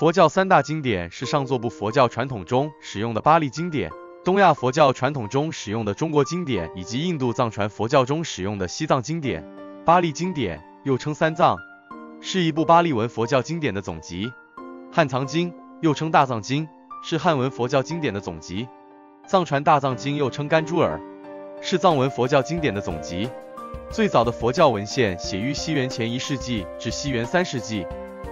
佛教三大经典是上座部佛教传统中使用的巴利经典，东亚佛教传统中使用的中国经典，以及印度藏传佛教中使用的西藏经典。巴利经典又称三藏，是一部巴利文佛教经典的总集。汉藏经又称大藏经，是汉文佛教经典的总集。藏传大藏经又称甘珠尔，是藏文佛教经典的总集。最早的佛教文献写于西元前一世纪至西元三世纪。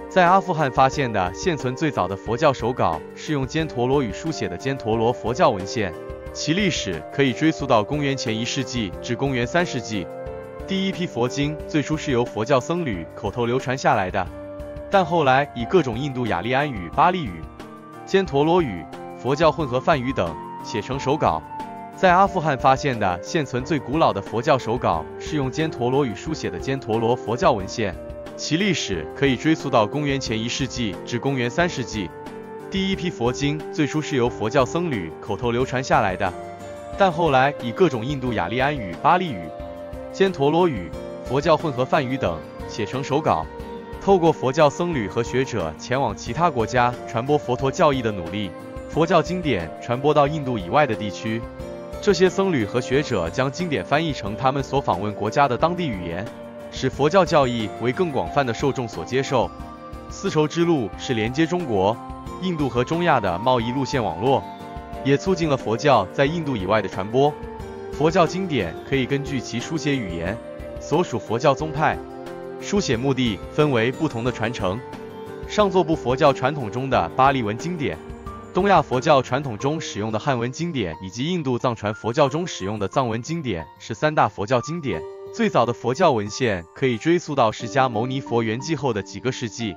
在阿富汗发现的现存最早的佛教手稿是用犍陀罗语书写的犍陀罗佛教文献，其历史可以追溯到公元前一世纪至公元三世纪。第一批佛经最初是由佛教僧侣口头流传下来的，但后来以各种印度雅利安语、巴利语、犍陀罗语、佛教混合梵语等写成手稿。在阿富汗发现的现存最古老的佛教手稿是用犍陀罗语书写的犍陀罗佛教文献。其历史可以追溯到公元前一世纪至公元三世纪。第一批佛经最初是由佛教僧侣口头流传下来的，但后来以各种印度雅利安语、巴利语、犍陀罗语、佛教混合梵语等写成手稿。透过佛教僧侣和学者前往其他国家传播佛陀教义的努力，佛教经典传播到印度以外的地区。这些僧侣和学者将经典翻译成他们所访问国家的当地语言。使佛教教义为更广泛的受众所接受。丝绸之路是连接中国、印度和中亚的贸易路线网络，也促进了佛教在印度以外的传播。佛教经典可以根据其书写语言、所属佛教宗派、书写目的分为不同的传承。上座部佛教传统中的巴利文经典、东亚佛教传统中使用的汉文经典以及印度藏传佛教中使用的藏文经典是三大佛教经典。最早的佛教文献可以追溯到释迦牟尼佛圆寂后的几个世纪。